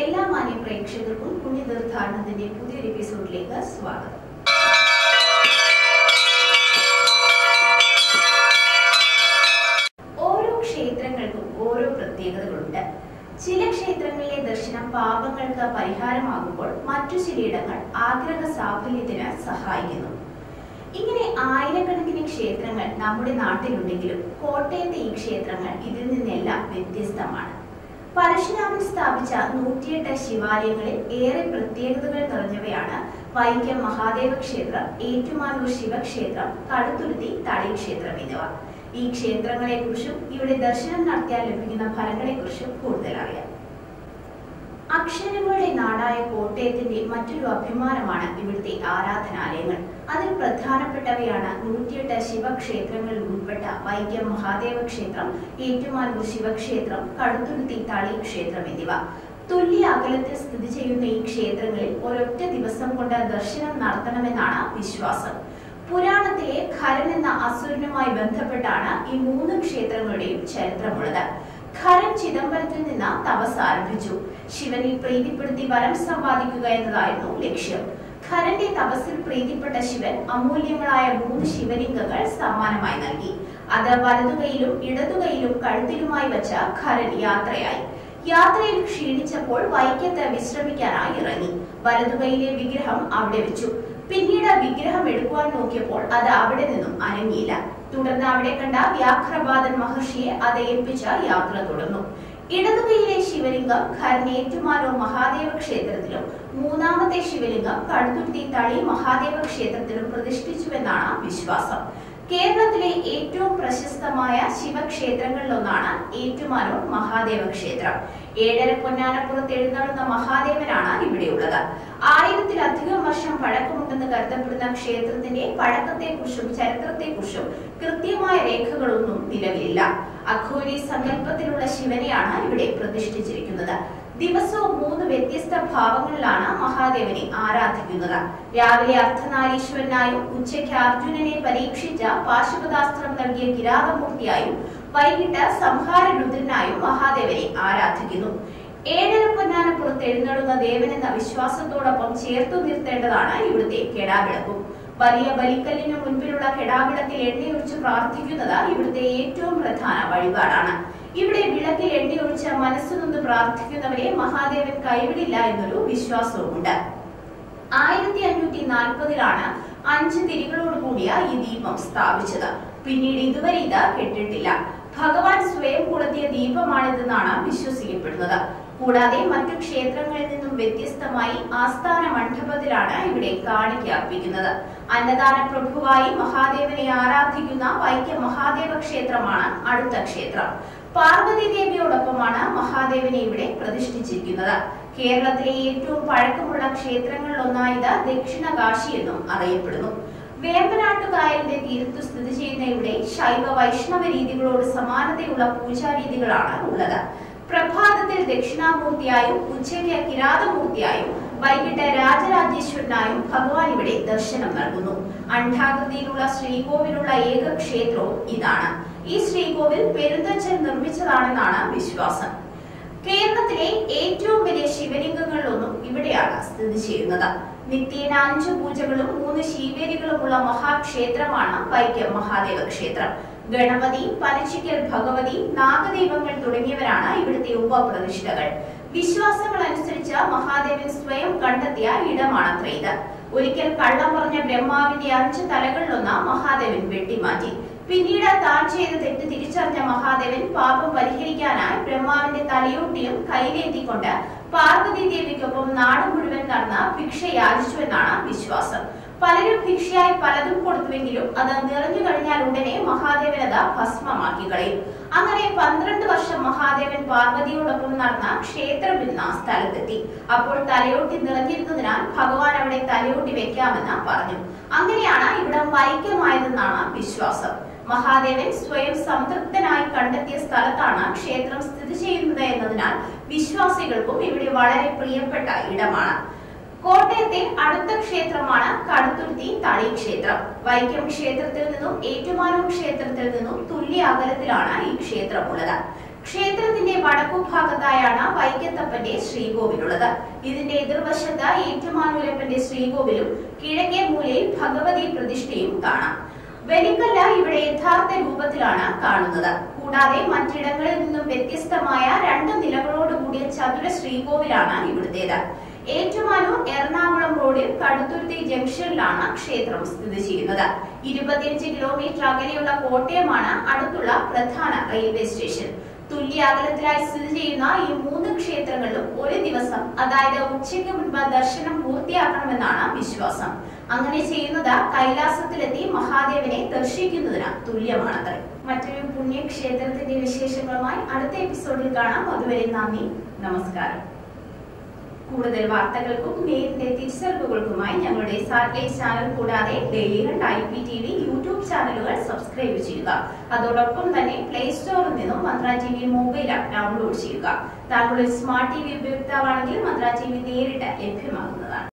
എല്ലാ മാന്യ പ്രേക്ഷകർക്കും പുണ്യ തീർത്ഥാടനത്തിന്റെ പുതിയൊരു എപ്പിസോഡിലേക്ക് സ്വാഗതം. ഓരോ ക്ഷേത്രങ്ങൾക്കും ഓരോ പ്രത്യേകതകളുണ്ട്. ചില ക്ഷേത്രങ്ങളിലെ ദർശനം പാപങ്ങൾക്ക് പരിഹാരമാകുമ്പോൾ മറ്റു ചിലയിടങ്ങൾ ആഗ്രഹ സാഫല്യത്തിന് സഹായിക്കുന്നു. ഇങ്ങനെ ആയിരക്കണക്കിന് ക്ഷേത്രങ്ങൾ നമ്മുടെ നാട്ടിലുണ്ടെങ്കിലും കോട്ടയത്തെ ഈ ക്ഷേത്രങ്ങൾ ഇതിൽ നിന്നെല്ലാം വ്യത്യസ്തമാണ്. പരശുരാമൻ സ്ഥാപിച്ച നൂറ്റിയെട്ട് ശിവാലയങ്ങളിൽ ഏറെ പ്രത്യേകതകൾ നിറഞ്ഞവയാണ് വൈക്കം മഹാദേവ ക്ഷേത്രം ഏറ്റുമാനൂർ ശിവക്ഷേത്രം കടുത്തുരുത്തി തളി ക്ഷേത്രം എന്നിവ. ഈ ക്ഷേത്രങ്ങളെക്കുറിച്ചും ഇവിടെ ദർശനം നടത്തിയാൽ ലഭിക്കുന്ന ഫലങ്ങളെക്കുറിച്ചും കൂടുതൽ അറിയാം അക്ഷരങ്ങളുടെ നാടായ കോട്ടയത്തിന്റെ മറ്റൊരു അഭിമാനമാണ് ഇവിടുത്തെ ആരാധനാലയങ്ങൾ. അതിൽ പ്രധാനപ്പെട്ടവയാണ് നൂറ്റിയെട്ട് ശിവക്ഷേത്രങ്ങളിൽ ഉൾപ്പെട്ട വൈക്കം മഹാദേവ ക്ഷേത്രം ഏറ്റുമാനൂർ ശിവക്ഷേത്രം കടുത്തുരുത്തി തളി ക്ഷേത്രം എന്നിവ. തുല്യ അകലത്തിൽ സ്ഥിതി ചെയ്യുന്ന ഈ ക്ഷേത്രങ്ങളിൽ ഒരൊറ്റ ദിവസം കൊണ്ട് ദർശനം നടത്തണമെന്നാണ് വിശ്വാസം. പുരാണത്തിലെ ഖരൻ എന്ന അസുരനുമായി ബന്ധപ്പെട്ടാണ് ഈ മൂന്ന് ക്ഷേത്രങ്ങളുടെയും ചരിത്രമുള്ളത്. ചിദംബരത്തിൽ നിന്ന് തപസ് ആരംഭിച്ചു. ശിവനിൽ പ്രീതിപ്പെടുത്തി വരം സമ്പാദിക്കുക എന്നതായിരുന്നു ലക്ഷ്യം. ഖരന്റെ തപസ്സിൽ പ്രീതിപ്പെട്ട ശിവൻ അമൂല്യങ്ങളായ മൂന്ന് ശിവലിംഗങ്ങൾ സമ്മാനമായി നൽകി. അത് വലതുകൈയിലും ഇടതുകൈയിലും കഴുത്തിലുമായി വെച്ച ഖരൻ യാത്രയായി. യാത്രയിൽ ക്ഷീണിച്ചപ്പോൾ വൈക്കത്ത് വിശ്രമിക്കാനായി ഇറങ്ങി. വലതുകൈയിലെ വിഗ്രഹം അവിടെ വെച്ചു. പിന്നീട് വിഗ്രഹം എടുക്കുവാൻ നോക്കിയപ്പോൾ അത് അവിടെ നിന്നും അനങ്ങിയില്ല. തുടർന്ന് അവിടെ കണ്ട വ്യാഘ്രബാദൻ മഹർഷിയെ അത് ഏൽപ്പിച്ച യാത്ര തുടർന്നു. ഇടതുകൈയിലെ ശിവലിംഗം ഖരനേറ്റുമാരോ മഹാദേവ ക്ഷേത്രത്തിലും മൂന്നാമത്തെ ശിവലിംഗം കടുത്തുരുത്തി തളി മഹാദേവ ക്ഷേത്രത്തിലും പ്രതിഷ്ഠിച്ചുവെന്നാണ് വിശ്വാസം. കേരളത്തിലെ ഏറ്റവും പ്രശസ്തമായ ശിവക്ഷേത്രങ്ങളിലൊന്നാണ് ഏറ്റുമാനൂർ മഹാദേവ ക്ഷേത്രം ഏഴര പൊന്നാനപ്പുറത്ത് എഴുന്നള്ളുന്ന മഹാദേവനാണ് ഇവിടെയുള്ളത്. ആയിരത്തിലധികം വർഷം പഴക്കമുണ്ടെന്ന് കരുതപ്പെടുന്ന ക്ഷേത്രത്തിന്റെ പഴക്കത്തെക്കുറിച്ചും ചരിത്രത്തെക്കുറിച്ചും കൃത്യമായ രേഖകളൊന്നും നിലവിലില്ല. അഘോരി സങ്കല്പത്തിലുള്ള ശിവനെയാണ് ഇവിടെ പ്രതിഷ്ഠിച്ചിരിക്കുന്നത്. ദിവസവും മൂന്ന് വ്യത്യസ്ത ഭാവങ്ങളിലാണ് മഹാദേവനെ ആരാധിക്കുന്നത്. രാവിലെ അർദ്ധനാരീശ്വരനായും ഉച്ചയ്ക്ക് അർജുനനെ പരീക്ഷിച്ച പാശുപതാസ്ത്രം നൽകിയ കിരാതമൂർത്തിയായും വൈകിട്ട് സംഹാര രുദ്രനായും മഹാദേവനെ ആരാധിക്കുന്നു. ഏഴര പൊന്നാനപ്പുറത്ത് എഴുന്നള്ളുന്ന ദേവൻ എന്ന വിശ്വാസത്തോടൊപ്പം ചേർത്തു നിർത്തേണ്ടതാണ് ഇവിടുത്തെ കെടാവിളക്കും. വലിയ ബലിക്കല്ലിന് മുൻപിലുള്ള കെടാവിളക്കിൽ എണ്ണയൊഴിച്ച് പ്രാർത്ഥിക്കുന്നത് ഇവിടുത്തെ ഏറ്റവും പ്രധാന വഴിപാടാണ്. ഇവിടെ വിളക്കിൽ ഒഴിച്ച മനസ്സുനൊന്ന് പ്രാർത്ഥിക്കുന്നവരെ മഹാദേവൻ കൈവിടില്ല എന്നൊരു വിശ്വാസവുമുണ്ട്. ആയിരത്തി അഞ്ഞൂറ്റി നാൽപ്പതിലാണ് അഞ്ച് തിരികളോട് കൂടിയ ഈ ദീപം സ്ഥാപിച്ചത്. പിന്നീട് ഇതുവരെ ഇത് കെട്ടിട്ടില്ല. ഭഗവാൻ സ്വയം കൊളുത്തിയ ദീപമാണിതെന്നാണ് വിശ്വസിക്കപ്പെടുന്നത്. കൂടാതെ മറ്റു ക്ഷേത്രങ്ങളിൽ നിന്നും വ്യത്യസ്തമായി ആസ്ഥാന മണ്ഡപത്തിലാണ് ഇവിടെ കാണിക്ക അർപ്പിക്കുന്നത് അന്നദാന പ്രഭുവായി മഹാദേവനെ ആരാധിക്കുന്ന വൈക്കം മഹാദേവ ക്ഷേത്രമാണ് അടുത്ത ക്ഷേത്രം. പാർവതി ദേവിയോടൊപ്പമാണ് മഹാദേവനെ ഇവിടെ പ്രതിഷ്ഠിച്ചിരിക്കുന്നത്. കേരളത്തിലെ ഏറ്റവും പഴക്കമുള്ള ക്ഷേത്രങ്ങളിലൊന്നായത് ദക്ഷിണ കാശി എന്നും അറിയപ്പെടുന്നു. വേമ്പനാട്ടുകായലിന്റെ തീരത്തു സ്ഥിതി ചെയ്യുന്ന ഇവിടെ ശൈവ വൈഷ്ണവ രീതികളോട് സമാനതയുള്ള പൂജാരീതികളാണ് ഉള്ളത്. പ്രഭാതത്തിൽ ദക്ഷിണാമൂർത്തിയായും ഉച്ചയ്ക്ക് കിരാതമൂർത്തിയായും വൈകിട്ട് രാജരാജേശ്വരനായും ഭഗവാൻ ഇവിടെ ദർശനം നൽകുന്നു. അണ്ഡാകൃതിയിലുള്ള ശ്രീകോവിലുള്ള ഏക ക്ഷേത്രവും ഇതാണ്. ഈ ശ്രീകോവിൽ പെരുന്തച്ചൻ നിർമ്മിച്ചതാണെന്നാണ് വിശ്വാസം. കേരളത്തിലെ ഏറ്റവും വലിയ ശിവലിംഗങ്ങളിലൊന്നും ഇവിടെയാണ് സ്ഥിതി ചെയ്യുന്നത്. നിത്യേന അഞ്ചു പൂജകളും മൂന്ന് ശീവേലികളുമുള്ള മഹാക്ഷേത്രമാണ് വൈക്കം മഹാദേവ ക്ഷേത്രം. ഗണപതി പനച്ചിക്കൽ ഭഗവതി നാഗദൈവങ്ങൾ തുടങ്ങിയവരാണ് ഇവിടുത്തെ ഉപപ്രതിഷ്ഠകൾ. വിശ്വാസങ്ങൾ അനുസരിച്ച് മഹാദേവൻ സ്വയം കണ്ടെത്തിയ ഇടമാണത്രേ ഇത്. ഒരിക്കൽ കള്ളം പറഞ്ഞ ബ്രഹ്മാവിന്റെ അഞ്ച് തലകളിലൊന്ന് മഹാദേവൻ വെട്ടിമാറ്റി. പിന്നീട് താൻ ചെയ്ത തെറ്റ് തിരിച്ചറിഞ്ഞ മഹാദേവൻ പാപം പരിഹരിക്കാനായി ബ്രഹ്മാവിന്റെ തലയോട്ടിയും കയ്യിലേന്തിക്കൊണ്ട് പാർവതി ദേവിക്കൊപ്പം നാട് മുഴുവൻ നടന്ന ഭിക്ഷ യാചിച്ചുവെന്നാണ് വിശ്വാസം. പലരും ഭിക്ഷയായി പലതും കൊടുത്തുവെങ്കിലും അത് നിറഞ്ഞു കഴിഞ്ഞാൽ ഉടനെ മഹാദേവൻ അത് ഭസ്മമാക്കി കളയും. അങ്ങനെ പന്ത്രണ്ട് വർഷം മഹാദേവൻ പാർവതിയോടൊപ്പം നടന്ന ക്ഷേത്രം എന്ന സ്ഥലത്തെത്തി. അപ്പോൾ തലയോട്ടി നിറഞ്ഞിരുന്നതിനാൽ ഭഗവാൻ അവിടെ തലയോട്ടി വെക്കാമെന്ന് പറഞ്ഞു. അങ്ങനെയാണ് ഇവിടം വൈക്കമായതെന്നാണ് വിശ്വാസം. മഹാദേവൻ സ്വയം സംതൃപ്തനായി കണ്ടെത്തിയ സ്ഥലത്താണ് ക്ഷേത്രം സ്ഥിതി ചെയ്യുന്നത് എന്നതിനാൽ വിശ്വാസികൾക്കും ഇവിടെ വളരെ പ്രിയപ്പെട്ട ഇടമാണ്. കോട്ടയത്തെ അടുത്ത ക്ഷേത്രമാണ് കടുത്തുരുത്തി തളി ക്ഷേത്രം. വൈക്കം ക്ഷേത്രത്തിൽ നിന്നും ഏറ്റുമാനൂർ ക്ഷേത്രത്തിൽ നിന്നും തുല്യ അകലത്തിലാണ് ഈ ക്ഷേത്രമുള്ളത്. ക്ഷേത്രത്തിന്റെ വടക്കു ഭാഗത്തായാണ് വൈക്കത്തപ്പന്റെ ശ്രീകോവിലുള്ളത്. ഇതിന്റെ എതിർവശത്ത് ഏറ്റുമാനൂരപ്പന്റെ ശ്രീകോവിലും കിഴക്കേ മൂലയിൽ ഭഗവതി പ്രതിഷ്ഠയും കാണാം. വെലിക്കല്ല ഇവിടെ യഥാർത്ഥ രൂപത്തിലാണ് കാണുന്നത്. കൂടാതെ മറ്റിടങ്ങളിൽ നിന്നും വ്യത്യസ്തമായ രണ്ട് നിലകളോടുകൂടിയ ചതുര ശ്രീകോവിലാണ് ഇവിടുത്തേത്. ഏറ്റുമാനൂർ എറണാകുളം റോഡിൽ കടുത്തുരുത്തി ജംഗ്ഷനിലാണ് ക്ഷേത്രം സ്ഥിതി ചെയ്യുന്നത്. ഇരുപത്തിയഞ്ച് കിലോമീറ്റർ അകലെയുള്ള കോട്ടയമാണ് അടുത്തുള്ള പ്രധാന റെയിൽവേ സ്റ്റേഷൻ. തുല്യ അകലത്തിലായി സ്ഥിതി ചെയ്യുന്ന ഈ മൂന്ന് ക്ഷേത്രങ്ങളിലും ഒരു ദിവസം അതായത് ഉച്ചയ്ക്ക് മുൻപ് ദർശനം പൂർത്തിയാക്കണമെന്നാണ് വിശ്വാസം. അങ്ങനെ ചെയ്യുന്നത് കൈലാസത്തിലെത്തി മഹാദേവനെ ദർശിക്കുന്നതിന് തുല്യമാണത്രേ. മറ്റൊരു പുണ്യക്ഷേത്രത്തിന്റെ വിശേഷങ്ങളുമായി അടുത്ത എപ്പിസോഡിൽ കാണാം. അതുവരെ നന്ദി നമസ്കാരം. കൂടുതൽ വാർത്തകൾക്കും നേരത്തെ തിരിച്ചറിവുകൾക്കുമായി ഞങ്ങളുടെ സാറ്റലൈറ്റ് ചാനൽ കൂടാതെ ഡെയിലി രണ്ട് I P T V YouTube ചാനലുകൾ സബ്സ്ക്രൈബ് ചെയ്യുക. അതോടൊപ്പം തന്നെ പ്ലേ സ്റ്റോറിൽ നിന്നും Mantra T V mobile app download ചെയ്യുക. താങ്കളുടെ സ്മാർട്ട് ടി വി ഉപയോക്താവാണെങ്കിൽ മന്ത്ര ടി വി നേരിട്ട് ലഭ്യമാകുന്നതാണ്.